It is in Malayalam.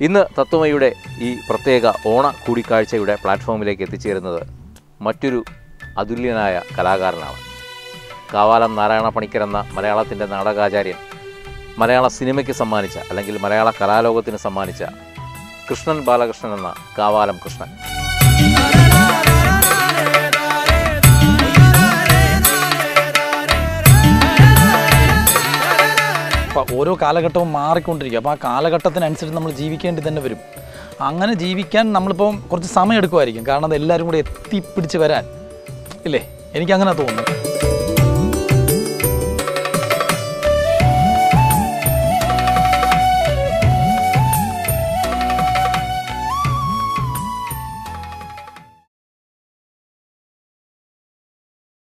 ഇന്ന് തത്വമയുടെ ഈ പ്രത്യേക ഓണ കൂടിക്കാഴ്ചയുടെ പ്ലാറ്റ്ഫോമിലേക്ക് എത്തിച്ചേരുന്നത് മറ്റൊരു അതുല്യനായ കലാകാരനാണ്. കാവാലം നാരായണ പണിക്കർ എന്ന മലയാളത്തിന്റെ നാടകാചാര്യൻ മലയാള സിനിമയ്ക്ക് സമ്മാനിച്ച അല്ലെങ്കിൽ മലയാള കലാലോകത്തിന് സമ്മാനിച്ച കൃഷ്ണൻ ബാലകൃഷ്ണൻ എന്ന കാവാലം കൃഷ്ണൻ. അപ്പോൾ ഓരോ കാലഘട്ടവും മാറിക്കൊണ്ടിരിക്കും. അപ്പോൾ ആ കാലഘട്ടത്തിനനുസരിച്ച് നമ്മൾ ജീവിക്കേണ്ടി തന്നെ വരും. അങ്ങനെ ജീവിക്കാൻ നമ്മളിപ്പം കുറച്ച് സമയം എടുക്കുമായിരിക്കും. കാരണം അത് എല്ലാവരും കൂടി എത്തിപ്പിടിച്ച് വരാൻ. ഇല്ലേ? എനിക്കങ്ങനെ തോന്നുന്നു